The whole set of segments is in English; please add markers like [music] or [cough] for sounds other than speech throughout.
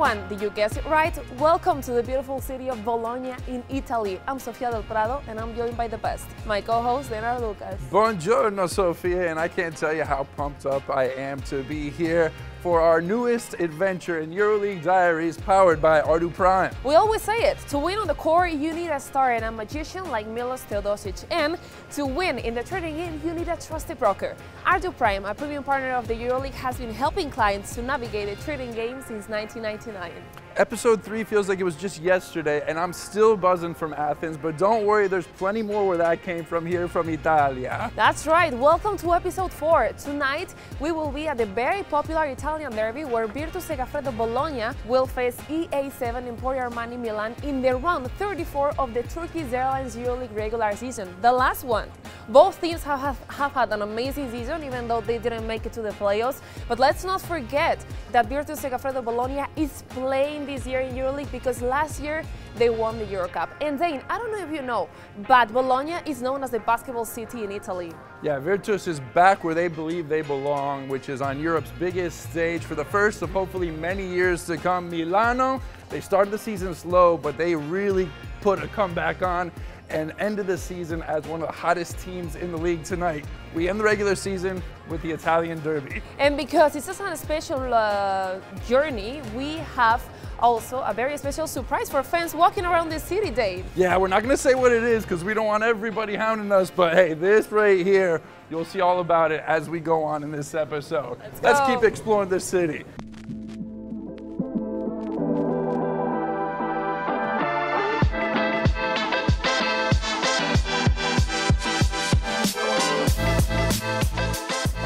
Did you guess it right? Welcome to the beautiful city of Bologna in Italy. I'm Sofia del Prado and I'm joined by the best, my co-host Leonardo Lucas. Buongiorno, Sofia, and I can't tell you how pumped up I am to be here for our newest adventure in EuroLeague Diaries powered by Ardu Prime. We always say it, to win on the court you need a star and a magician like Milos Teodosic and to win in the trading game you need a trusted broker. Ardu Prime, a premium partner of the EuroLeague, has been helping clients to navigate the trading game since 1999. Episode 3 feels like it was just yesterday, and I'm still buzzing from Athens, but don't worry, there's plenty more where that came from here from Italia. That's right, welcome to episode 4. Tonight, we will be at the very popular Italian derby where Virtus Segafredo Bologna will face EA7 Emporio Armani Milan in the round 34 of the Turkish Airlines EuroLeague regular season, the last one. Both teams have, have, have had an amazing season, even though they didn't make it to the playoffs. But let's not forget that Virtus Segafredo Bologna is playing this year in EuroLeague because last year they won the Euro Cup. And Dane, I don't know if you know, but Bologna is known as the basketball city in Italy. Yeah, Virtus is back where they believe they belong, which is on Europe's biggest stage for the first of hopefully many years to come. Milano, they started the season slow, but they really put a comeback on and ended the season as one of the hottest teams in the league tonight. We end the regular season with the Italian Derby. And because it's just a special uh, journey, we have also a very special surprise for fans walking around the city, Dane. Yeah, we're not going to say what it is because we don't want everybody hounding us, but hey, this right here, you'll see all about it as we go on in this episode. Let's, Let's keep exploring the city.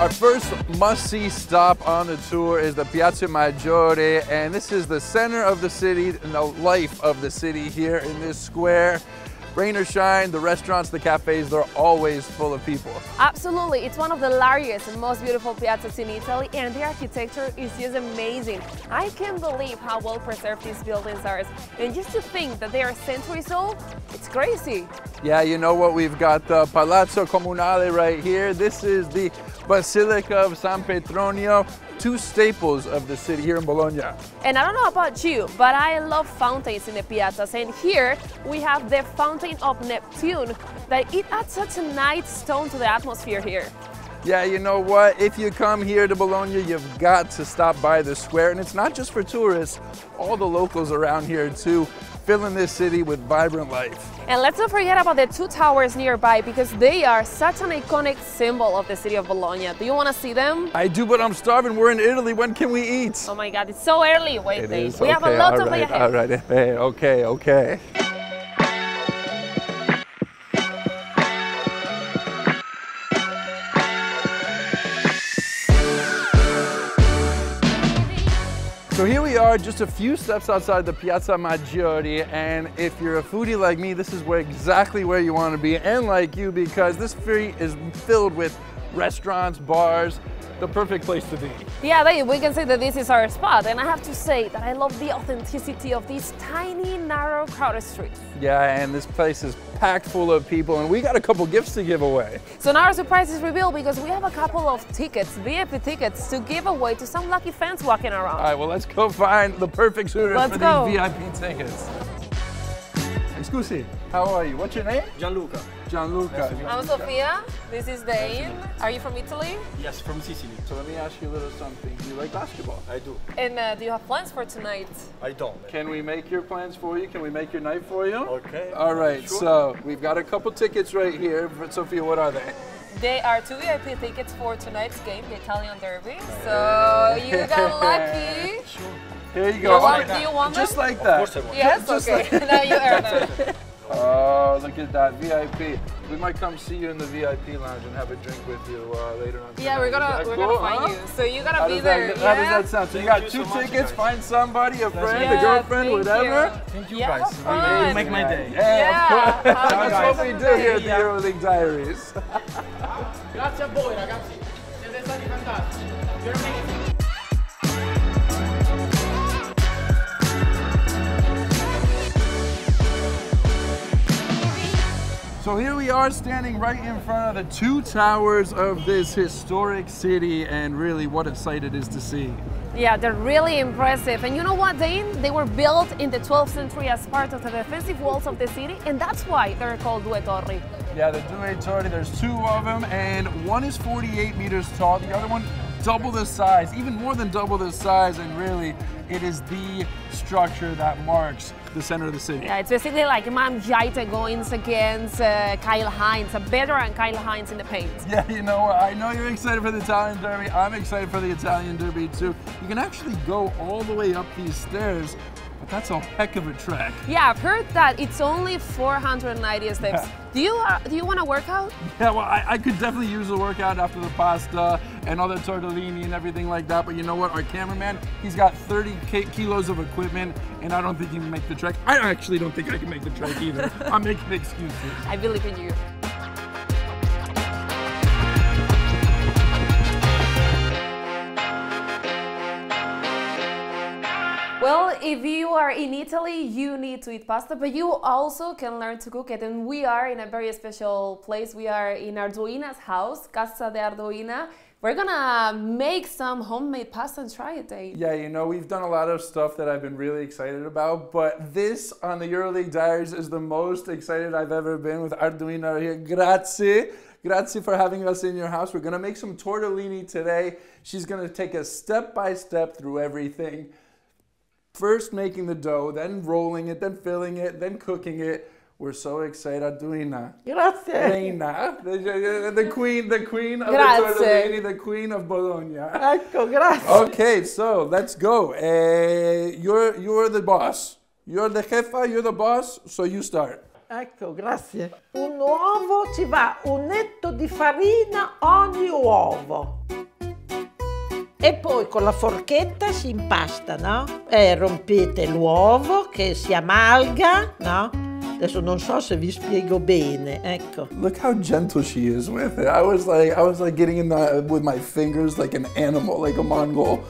Our first must-see stop on the tour is the Piazza Maggiore, and this is the center of the city and the life of the city here in this square. Rain or shine, the restaurants, the cafes, they're always full of people. Absolutely, it's one of the largest and most beautiful piazzas in Italy and the architecture is just amazing. I can't believe how well preserved these buildings are and just to think that they are centuries old, it's crazy. Yeah, you know what, we've got the Palazzo Comunale right here. This is the Basilica of San Petronio, two staples of the city here in Bologna. And I don't know about you, but I love fountains in the piazzas. And here we have the Fountain of Neptune, that it adds such a nice tone to the atmosphere here. Yeah, you know what? If you come here to Bologna, you've got to stop by the square. And it's not just for tourists, all the locals around here too, filling this city with vibrant life. And let's not forget about the two towers nearby because they are such an iconic symbol of the city of Bologna. Do you want to see them? I do, but I'm starving. We're in Italy. When can we eat? Oh my God, it's so early. Wait, It is. We have a Okay, lot all to play right, ahead. All right, [laughs] okay, okay. So here we are, just a few steps outside the Piazza Maggiore, and if you're a foodie like me, this is where exactly where you want to be, and like you, because this street is filled with restaurants, bars, the perfect place to be. Yeah, Dane, we can say that this is our spot. And I have to say that I love the authenticity of these tiny, narrow, crowded streets. Yeah, and this place is packed full of people, and we got a couple gifts to give away. So now our surprise is revealed because we have a couple of tickets, VIP tickets, to give away to some lucky fans walking around. All right, well, let's go find the perfect suitors Let's for go. these VIP tickets. Excuse me, how are you? What's your name? Gianluca. Gianluca. I'm Sofia. This is Dane. Are you from Italy? Yes, from Sicily. So let me ask you a little something. Do you like basketball? I do. And uh, do you have plans for tonight? I don't. Can we make your plans for you? Can we make your night for you? Okay. All right, Sure. so we've got a couple tickets right here. But Sofia, what are they? They are two VIP tickets for tonight's game, the Italian Derby. So you got lucky. [laughs] Sure. Here you You go. want- Oh, do you want Just them? like that. course I want. Yes. Just okay. [laughs] now you earn them. Oh, look at that VIP. We might come see you in the VIP lounge and have a drink with you uh, later on. Yeah, we're gonna we're cool, gonna find huh? you. So you gotta How be there. that, yeah? how does that sound? So you Thank got you two so tickets, guys. find somebody, a friend, Yeah, a girlfriend, thank whatever. you. Thank you Yeah, guys. fun. You make my day. Yeah, Yeah, of course. [laughs] have a That's what we do here at the day. EuroLeague Diaries. Grazie a voi ragazzi, siete stati fantastici, So here we are standing right in front of the two towers of this historic city and really what a sight it is to see. Yeah, they're really impressive. And you know what, Dane? They were built in the 12th century as part of the defensive walls of the city, and that's why they're called Due Torri. Yeah, the Due Torri, there's two of them, and one is 48 meters tall, the other one double the size, even more than double the size, and really, it is the structure that marks the center of the city. Yeah, it's basically like Mam Jaiteh going against uh, Kyle Hines, a veteran Kyle Hines in the paint. [laughs] Yeah, you know what? I know you're excited for the Italian Derby. I'm excited for the Italian Derby too. You can actually go all the way up these stairs, but that's a heck of a track. Yeah, I've heard that it's only 490 steps. Do you uh, do you want to workout? Yeah, well, I, I, could definitely use a workout after the pasta and all the tortellini and everything like that. But you know what? Our cameraman, he's got 30 kilos of equipment, and I don't think he can make the trek. I actually don't think I can make the trek either. [laughs] I'm making excuses. I believe in you. If you are in Italy, you need to eat pasta, but you also can learn to cook it. And we are in a very special place. We are in Arduina's house, Casa de Arduina. We're gonna make some homemade pasta and try it, Dane. Yeah, you know, we've done a lot of stuff that I've been really excited about, but this on the EuroLeague Diaries is the most excited I've ever been with Arduina here. Grazie. Grazie for having us in your house. We're gonna make some tortellini today. She's gonna take us step by step through everything. First making the dough, then rolling it, then filling it, then cooking it. We're so excited Arduina. Grazie. Reina, the, the queen, the queen of Grazie. the tortellini, the queen of Bologna. Ecco, grazie. Okay, so let's go. Uh, you're you're the boss. You're the jefa. You're the boss. So you start. Ecco, grazie. Un uovo ci va un netto di farina ogni uovo. E poi con la forchetta si impasta, no? E rompete l'uovo che si amalga, no? Adesso non so se vi spiego bene, ecco. Look how gentle she is with it. I was like I was like getting in the with my fingers like an animal, like a Mongol.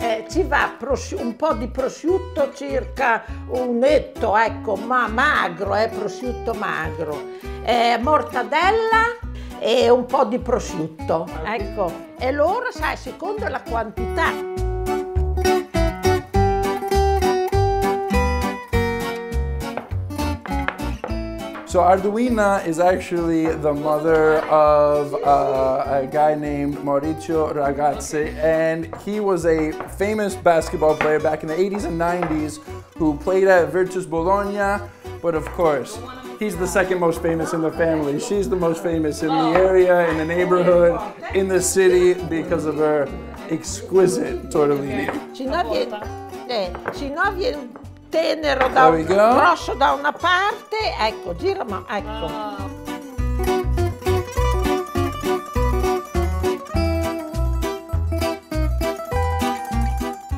Eh, ci va un po' di prosciutto, circa un netto, ecco, ma magro, eh, prosciutto magro. Eh, mortadella e un po' di prosciutto, ecco. E loro, sai, secondo la quantità. So Arduina is actually the mother of uh, a guy named Maurizio Ragazzi, and he was a famous basketball player back in the 80s and 90s who played at Virtus Bologna, but of course, he's the second most famous in the family. She's the most famous in the area, in the neighborhood, in the city because of her exquisite tortellini. Se no viene, eh, se no viene tenero da un, grosso da una parte, ecco, gira ma ecco.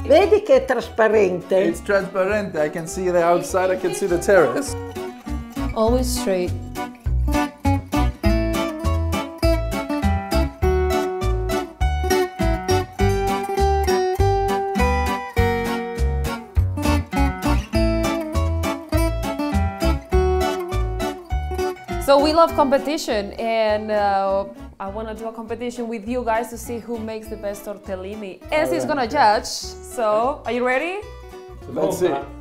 Vedi che è trasparente? It's transparent. I can see the outside, I can see the terrace. Always straight. So we love competition, and uh, I want to do a competition with you guys to see who makes the best tortellini. Ez is gonna judge. So, are you ready? Let's see.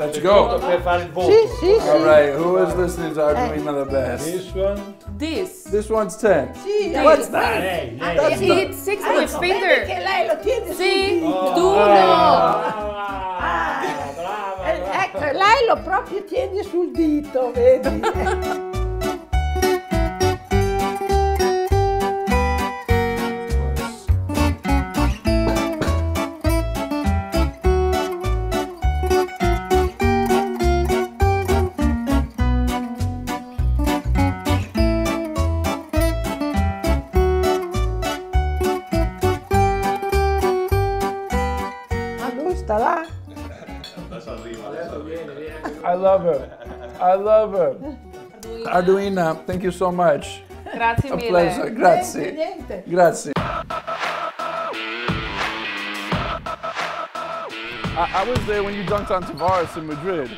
Let's go. per fare il voto. Sì, sì, sì. All right, who is listening to Arduina the best? This one. This. This one's 10. Sì, What's that? Lei, lei. That's the- It's six Ecco, with vedi finger. che lei lo tiene Sì, sul tu ah, no. Brava, brava, ah, brava. Ecco, lei lo proprio tiene sul dito, vedi? Love her. I love her. Arduina, thank you so much. Grazie A pleasure. Grazie. Niente. Grazie. I, I was there when you dunked on Tavares in Madrid.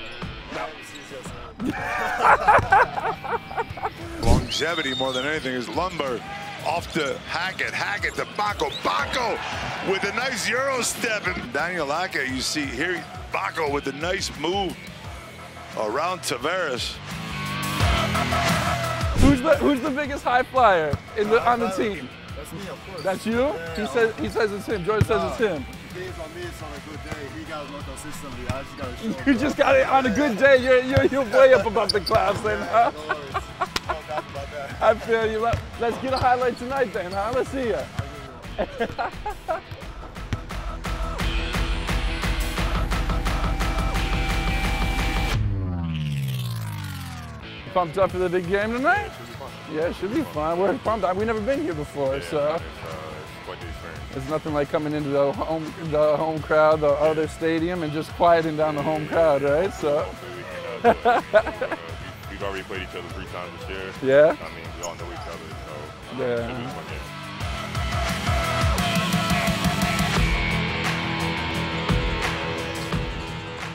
[laughs] Longevity more than anything is Lundberg off to Hackett. Hackett to Bako. Bako with a nice Euro step. And Daniel Hackett, you see here, Bako with a nice move around Tavares. Who's the Who's the biggest high flyer in the on the team? That's me, of course. That's you. Yeah, He says he says it's him. Jordan says it's him. Days on me, it's on a good day. He got more consistently. I just gotta show [laughs] You just got it on a good day. You're you're, you're way up above the class then, huh? No worries. No doubt about that. I feel you. Let, let's get a highlight tonight then, huh? Let's see ya. [laughs] Pumped up for the big game tonight? Yeah, it should be fun. We're pumped. up. We've never been here before, so uh, it's nothing like coming into the home, the home crowd, the other stadium, and just quieting down the home crowd, right? So, uh, We've already played each other three times this year. yeah, I mean, we all know each other, so yeah. it'll be fun game.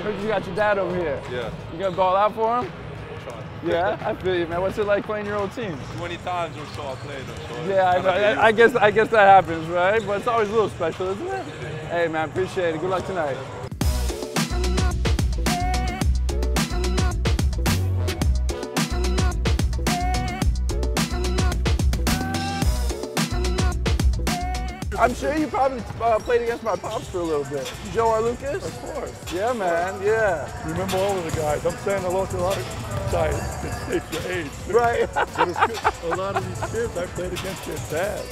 Heard you got your dad over here. Yeah, You gonna ball out for him? Trying. Yeah, I feel you, man. What's it like playing your old team? 20 times or so I played them. So Yeah, I, know. I, I guess I guess that happens, right? But it's always a little special, isn't it? Hey, man, appreciate it. Good luck tonight. I'm sure you probably uh, played against my pops for a little bit. Joe Arlauckas? Of course. Yeah, man. Yeah. Remember all of the guys. I'm saying hello to a lot of guys that take your age. Right. But it's good. A lot of these kids, I played against their dad.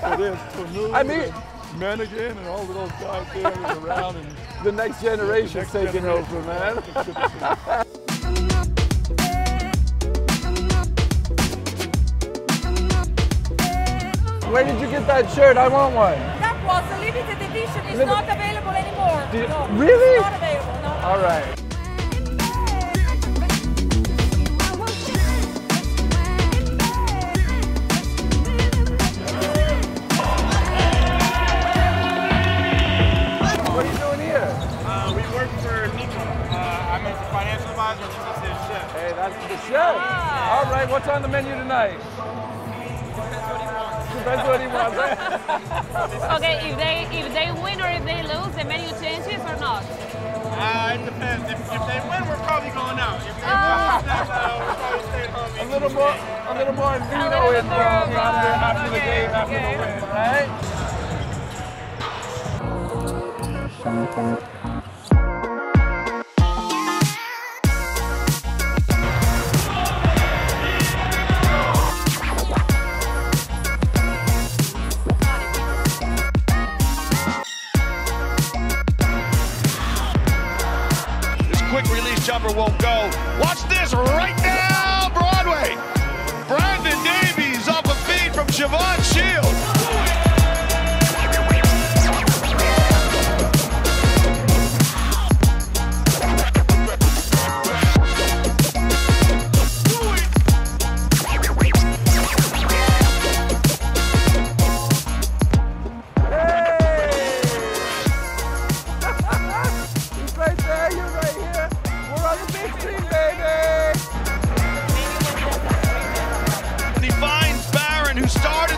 So they're familiar I mean- Manigan and all of those guys there around. And the next generation's next taking generation. over, man. [laughs] [laughs] Where did you get that shirt? I want one. That was a limited edition. It's Limit- not available anymore. Did- no, really? It's not available. No. All right. What are you doing here? Uh, we work for Nico. Uh, I'm his financial advisor. This chef. Hey, that's the chef. All right, what's on the menu tonight? Depends what he wants. right? [laughs] Okay, if they if they win or if they lose, the menu changes or not? Uh, it depends. If, if they win, we're probably going out. If they Ah. lose, then uh, we're probably staying home. a little more, a little more vino little in more there of, after, uh, the game, after okay. the win, right?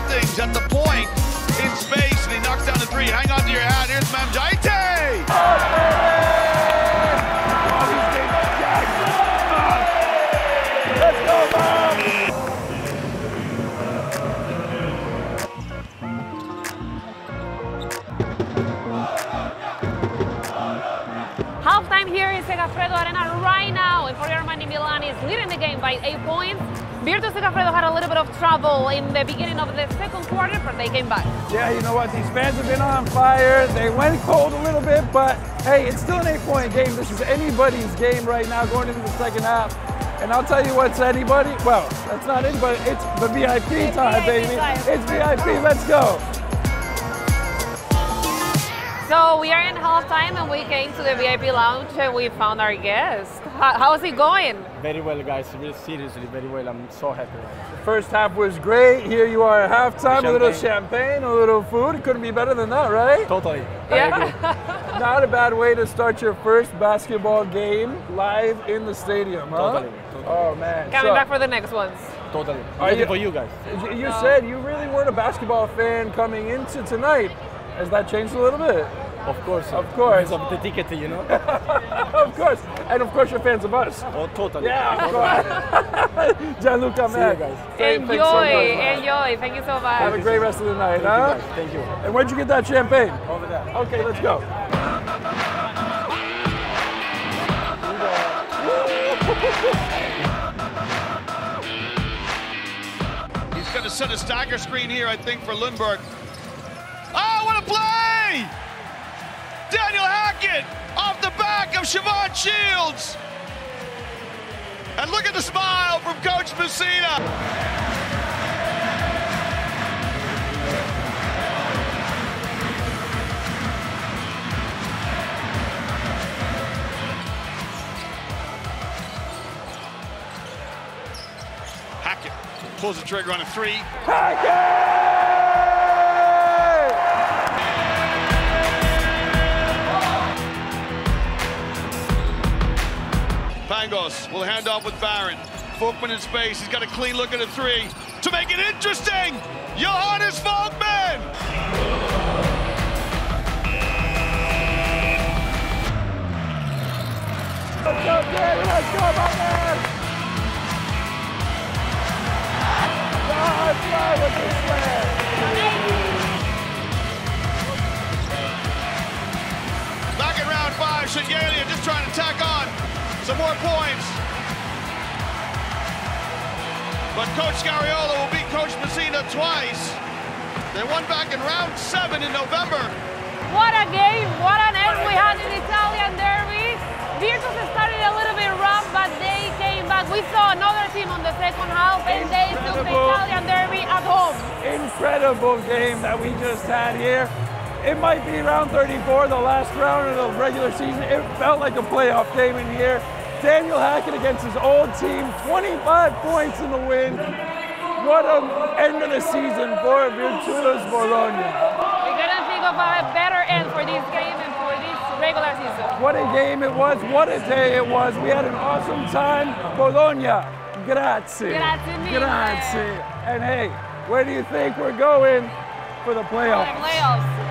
Things at the point in space, and he knocks down the three. Hang on to your hat. Here's Mam Jaiteh. Let's go, here in Segafredo Arena right now. And Jorge Armani Milan is leading the game by eight points. Virtus Segafredo had a little bit of trouble in the beginning of the second quarter, but they came back. Yeah, you know what? These fans have been on fire. They went cold a little bit, but hey, it's still an eight-point game. This is anybody's game right now going into the second half. And I'll tell you what's anybody. Well, that's not anybody. It's the VIP time, VIP baby. time. It's VIP. Let's go. So we are in halftime and we came to the VIP lounge and we found our guest. How, how's it going? Very well, guys. Really seriously, very well. I'm so happy. First half was great. Here you are at halftime. A little champagne, a little food. Couldn't be better than that, right? Totally. Yeah. [laughs] Not a bad way to start your first basketball game live in the stadium, huh? Totally. totally. Oh man. Coming So, back for the next ones. Totally. Are Ready you- for you guys. you- You said you really weren't a basketball fan coming into tonight. Has that changed a little bit? Of course. Of course. Because of the ticket, you know. [laughs] of course. And of course you're fans of us. oh, totally. Yeah, of course. [laughs] Gianluca, See you guys. Thank- enjoy, so enjoy. Thank you so much. Have a great rest of the night, Thank huh? you. Thank you. And where'd you get that champagne? Over there. Okay, let's go. He's going to set a stagger screen here, I think, for Lundberg. Oh, what a play! Daniel Hackett off the back of Shavon Shields. And look at the smile from Coach Messina. Hackett pulls the trigger on a three. Pangos will hand off with Baron. Voigtmann in space. He's got a clean look at a three. To make it interesting, Johannes Voigtmann! Let's go, Danny. Let's go, my man. Let's go with this man. Back in round five, Shengelia just trying to tack on some more points. But Coach Scariolo will beat Coach Messina twice. They won back in round seven in November. What a game, what an end we had in Italian Derby. Virtus started a little bit rough, but they came back. We saw another team on the second half, and they took the Italian Derby at home. Incredible game that we just had here. It might be round 34, the last round of the regular season. It felt like a playoff game in here. Daniel Hackett against his old team, 25 points in the win. What an end of the season for Virtus Bologna. We couldn't think of a better end for this game and for this regular season. What a game it was. What a day it was. We had an awesome time. Bologna, grazie. Grazie mille. Grazie. And hey, where do you think we're going for the For the playoffs.